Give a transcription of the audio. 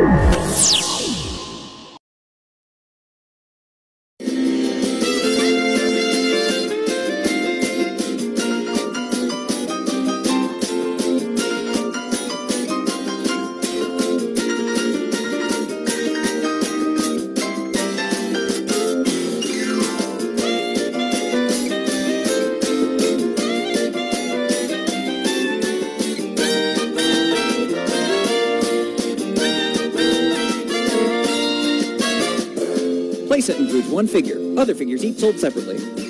Bye. Playset includes one figure. Other figures each sold separately.